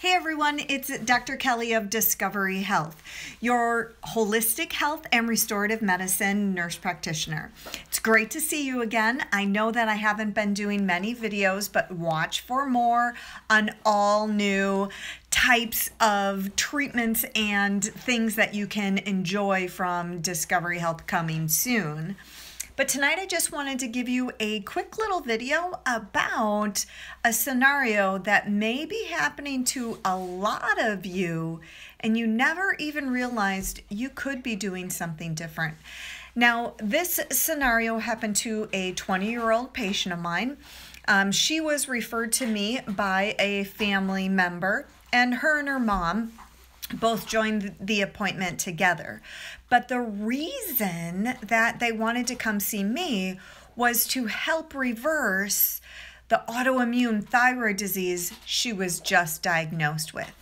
Hey everyone, it's Dr. Kelly of Discovery Health, your holistic health and restorative medicine nurse practitioner. It's great to see you again. I know that I haven't been doing many videos, but watch for more on all new types of treatments and things that you can enjoy from Discovery Health coming soon. But tonight I just wanted to give you a quick little video about a scenario that may be happening to a lot of you and you never even realized you could be doing something different. Now, this scenario happened to a 20 year old patient of mine. Um, she was referred to me by a family member, and her and her mom both joined the appointment together. But the reason that they wanted to come see me was to help reverse the autoimmune thyroid disease she was just diagnosed with.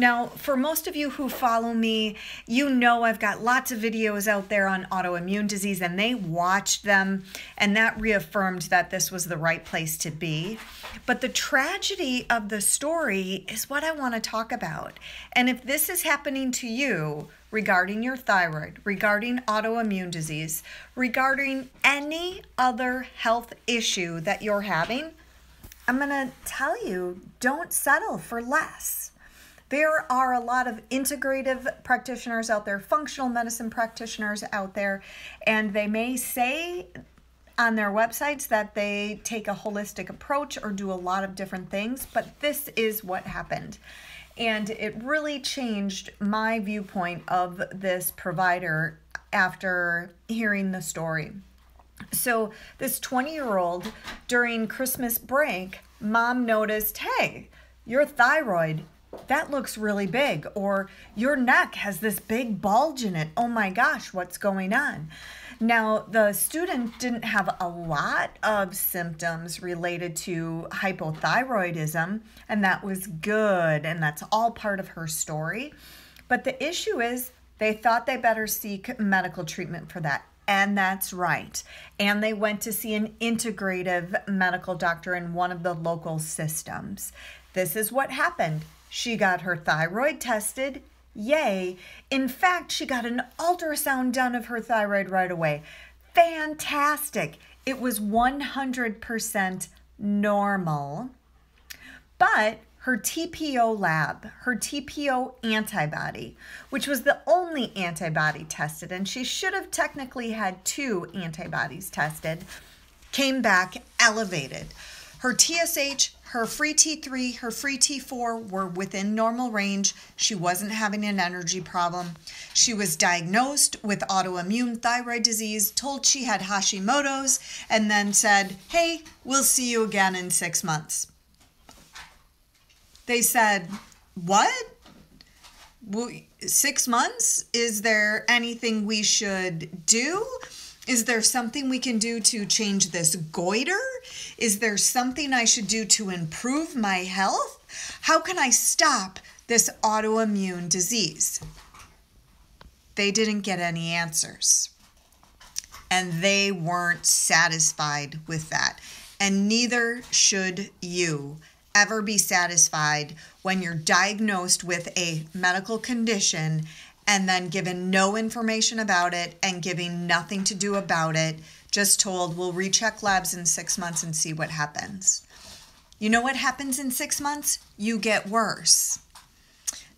Now, for most of you who follow me, you know I've got lots of videos out there on autoimmune disease, and they watched them, and that reaffirmed that this was the right place to be. But the tragedy of the story is what I want to talk about. And if this is happening to you regarding your thyroid, regarding autoimmune disease, regarding any other health issue that you're having, I'm going to tell you don't settle for less. There are a lot of integrative practitioners out there, functional medicine practitioners out there, and they may say on their websites that they take a holistic approach or do a lot of different things, but this is what happened. And it really changed my viewpoint of this provider after hearing the story. So, this 20 year old during Christmas break, mom noticed hey, your thyroid that looks really big. Or your neck has this big bulge in it. Oh my gosh, what's going on? Now, the student didn't have a lot of symptoms related to hypothyroidism, and that was good, and that's all part of her story. But the issue is they thought they better seek medical treatment for that. And that's right. And they went to see an integrative medical doctor in one of the local systems. This is what happened. She got her thyroid tested. Yay. In fact, she got an ultrasound done of her thyroid right away. Fantastic. It was 100% normal. But her TPO lab, her TPO antibody, which was the only antibody tested, and she should have technically had two antibodies tested, came back elevated. Her TSH, her free T3, her free T4 were within normal range. She wasn't having an energy problem. She was diagnosed with autoimmune thyroid disease, told she had Hashimoto's, and then said, Hey, we'll see you again in six months. They said, What? Six months? Is there anything we should do? Is there something we can do to change this goiter? Is there something I should do to improve my health? How can I stop this autoimmune disease? They didn't get any answers. And they weren't satisfied with that. And neither should you ever be satisfied when you're diagnosed with a medical condition and then given no information about it and giving nothing to do about it, just told we'll recheck labs in six months and see what happens. You know what happens in six months? You get worse.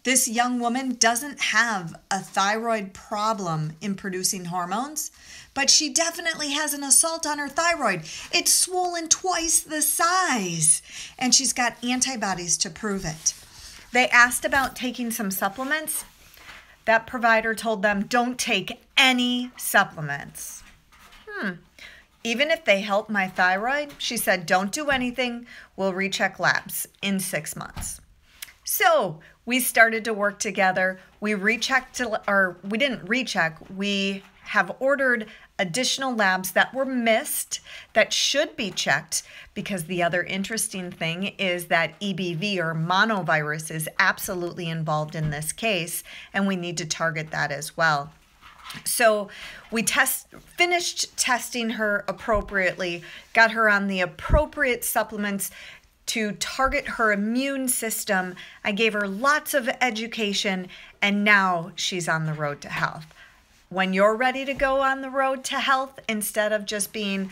This young woman doesn't have a thyroid problem in producing hormones, but she definitely has an assault on her thyroid. It's swollen twice the size, and she's got antibodies to prove it. They asked about taking some supplements that provider told them don't take any supplements. Hmm. Even if they help my thyroid, she said, don't do anything. We'll recheck labs in six months. So we started to work together. We rechecked, or we didn't recheck, we have ordered additional labs that were missed that should be checked because the other interesting thing is that EBV or monovirus is absolutely involved in this case and we need to target that as well. So we test finished testing her appropriately, got her on the appropriate supplements to target her immune system. I gave her lots of education, and now she's on the road to health. When you're ready to go on the road to health, instead of just being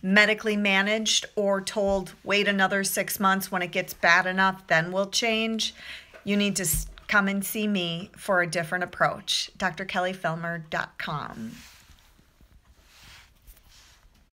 medically managed or told, wait another six months when it gets bad enough, then we'll change, you need to come and see me for a different approach. drkellyfelmer.com.